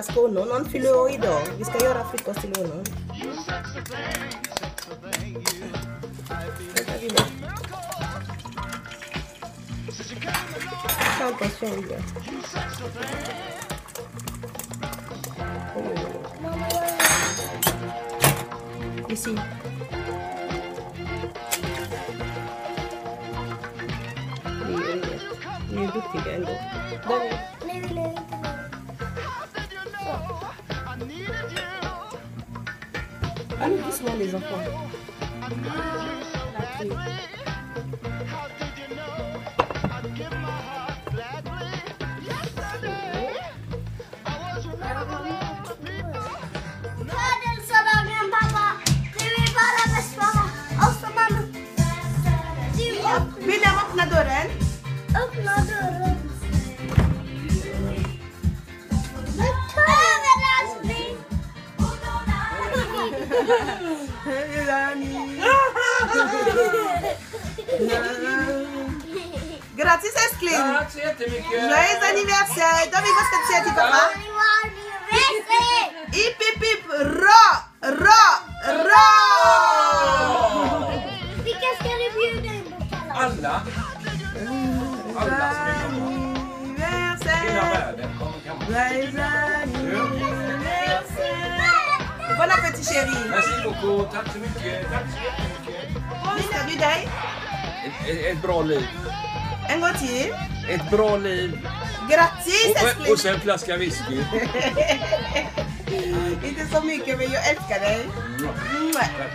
göra skåne, någon fyller år idag. Vi ska göra frukost till honom. Campos kände. Ici. Ni är duktiga ändå. Där. Allez doucement les enfants. Gratis älskling! Tack så jättemycket! Joyeux anniversaire! Ska säga till pappa? Anniversary! Hipp hipp hipp! Ra! Ra! Ra! Vilka ska du bjuda in på kalas? Alla! Alla som vill komma. Hela världen kommer komma. Bon appétit chérie! Merci beaucoup, tack så mycket. Tack så jättemycket. Önskar du dig? Ett, ett, ett bra liv. En gång till. Ett bra liv. Grattis Och, och älskling! sen en flaska whisky. Inte så mycket men jag älskar dig. Mwah.